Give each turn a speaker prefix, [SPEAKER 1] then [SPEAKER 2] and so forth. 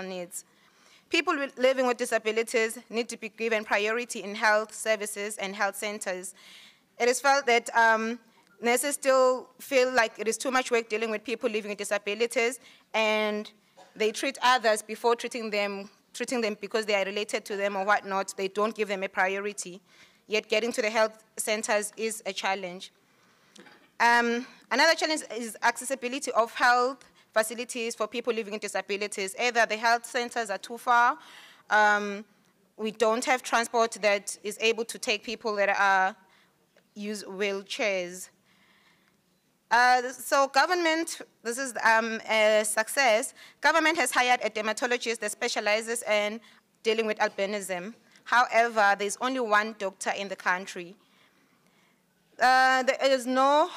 [SPEAKER 1] needs. People living with disabilities need to be given priority in health services and health centers. It is felt that um, nurses still feel like it is too much work dealing with people living with disabilities, and they treat others before treating them, treating them because they are related to them or whatnot. They don't give them a priority. Yet getting to the health centers is a challenge. Um, another challenge is accessibility of health facilities for people living with disabilities. Either the health centers are too far, um, we don't have transport that is able to take people that are use wheelchairs. Uh, so government, this is um, a success. Government has hired a dermatologist that specializes in dealing with albinism. However, there's only one doctor in the country. Uh, there is no